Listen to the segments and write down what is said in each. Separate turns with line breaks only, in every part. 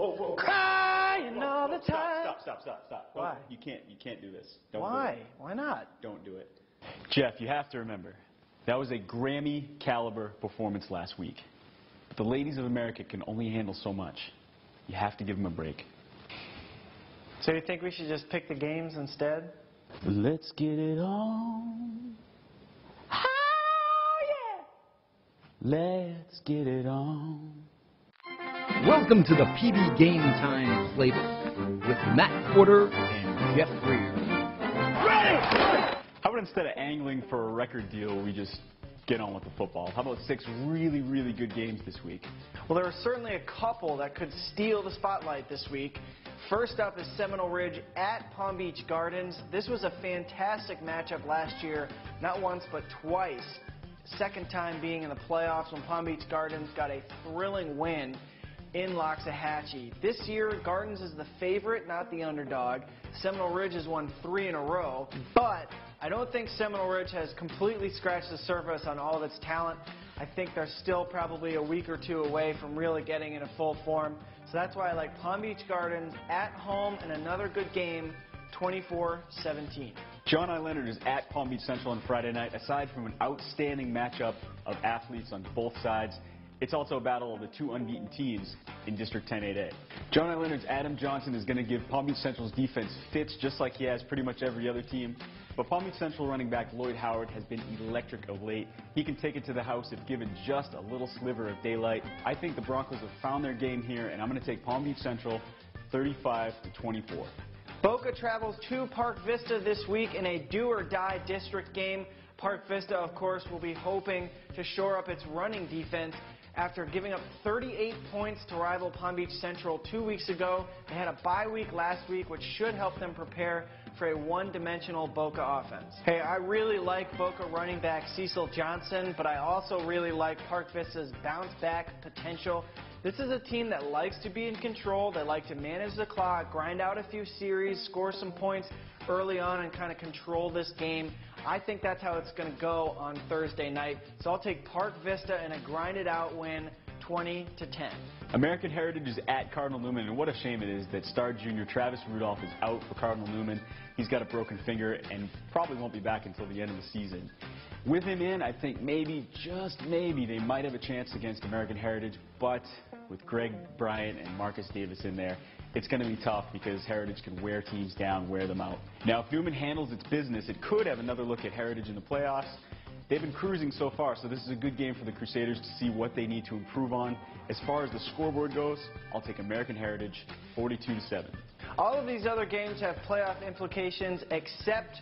whoa, whoa.
Crying all the
Stop,
time.
stop, stop, stop, stop. Don't-
Why?
You can't, you can't do this. Don't
Why?
Do it.
Why not?
Don't do it. Jeff, you have to remember, that was a Grammy caliber performance last week. But the ladies of America can only handle so much. You have to give them a break.
So you think we should just pick the games instead?
Let's get it on.
Oh, yeah.
Let's get it on.
Welcome to the PB Game Time Playbook with Matt Porter and Jeff Greer.
How about instead of angling for a record deal, we just get on with the football? How about six really, really good games this week?
Well, there are certainly a couple that could steal the spotlight this week. First up is Seminole Ridge at Palm Beach Gardens. This was a fantastic matchup last year, not once but twice. Second time being in the playoffs when Palm Beach Gardens got a thrilling win in Loxahatchee. This year, Gardens is the favorite, not the underdog. Seminole Ridge has won three in a row, but I don't think Seminole Ridge has completely scratched the surface on all of its talent. I think they're still probably a week or two away from really getting into full form. So that's why I like Palm Beach Gardens at home and another good game, 24-17.
John I. Leonard is at Palm Beach Central on Friday night. Aside from an outstanding matchup of athletes on both sides, it's also a battle of the two unbeaten teams in District 10-8A. John I. Leonard's Adam Johnson is going to give Palm Beach Central's defense fits just like he has pretty much every other team. But Palm Beach Central running back Lloyd Howard has been electric of late. He can take it to the house if given just a little sliver of daylight. I think the Broncos have found their game here, and I'm going to take Palm Beach Central 35 to 24.
Boca travels to Park Vista this week in a do-or-die district game. Park Vista, of course, will be hoping to shore up its running defense after giving up 38 points to rival Palm Beach Central two weeks ago. They had a bye week last week, which should help them prepare for a one-dimensional Boca offense. Hey, I really like Boca running back Cecil Johnson, but I also really like Park Vista's bounce-back potential. This is a team that likes to be in control. They like to manage the clock, grind out a few series, score some points early on, and kind of control this game. I think that's how it's going to go on Thursday night. So I'll take Park Vista in a grinded out win, 20 to 10.
American Heritage is at Cardinal Newman, and what a shame it is that star junior Travis Rudolph is out for Cardinal Newman. He's got a broken finger and probably won't be back until the end of the season. With him in, I think maybe, just maybe, they might have a chance against American Heritage, but with Greg Bryant and Marcus Davis in there, it's going to be tough because Heritage can wear teams down, wear them out. Now, if Newman handles its business, it could have another look at Heritage in the playoffs. They've been cruising so far, so this is a good game for the Crusaders to see what they need to improve on. As far as the scoreboard goes, I'll take American Heritage 42 to 7.
All of these other games have playoff implications except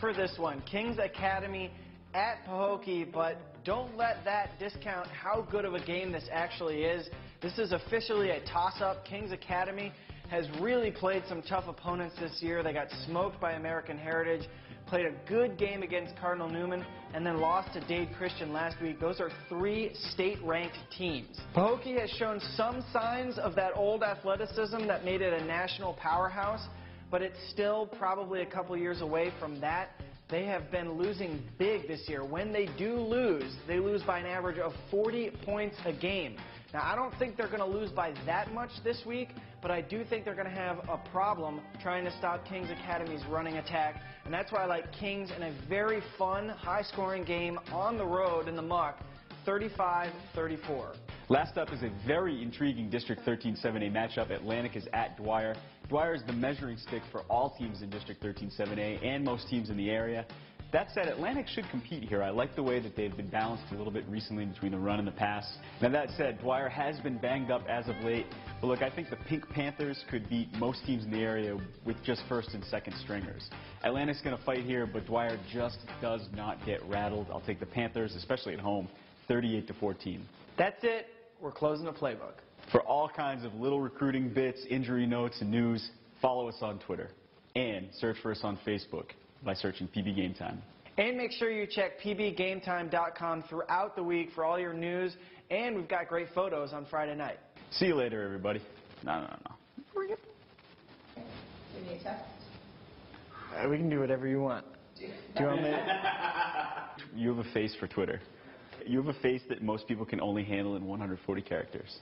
for this one. Kings Academy at Pahokee, but don't let that discount how good of a game this actually is. This is officially a toss-up. Kings Academy has really played some tough opponents this year. They got smoked by American Heritage, played a good game against Cardinal Newman, and then lost to Dade Christian last week. Those are three state-ranked teams. Pahokee has shown some signs of that old athleticism that made it a national powerhouse, but it's still probably a couple years away from that. They have been losing big this year. When they do lose, they lose by an average of 40 points a game. Now, I don't think they're going to lose by that much this week, but I do think they're going to have a problem trying to stop Kings Academy's running attack, and that's why I like Kings in a very fun, high-scoring game on the road in the muck, 35-34.
Last up is a very intriguing District 13-7A matchup. Atlantic is at Dwyer. Dwyer is the measuring stick for all teams in District 13-7A and most teams in the area. That said, Atlantic should compete here. I like the way that they've been balanced a little bit recently between the run and the pass. Now that said, Dwyer has been banged up as of late. But look, I think the Pink Panthers could beat most teams in the area with just first and second stringers. Atlantic's going to fight here, but Dwyer just does not get rattled. I'll take the Panthers, especially at home, 38 to 14.
That's it. We're closing the playbook.
For all kinds of little recruiting bits, injury notes, and news, follow us on Twitter. And search for us on Facebook by searching PB Game Time.
And make sure you check pbgametime.com throughout the week for all your news. And we've got great photos on Friday night.
See you later, everybody. No, no, no, no.
Give me a text.
Uh, we can do whatever you want. Do you want me?
You have a face for Twitter. You have a face that most people can only handle in 140 characters.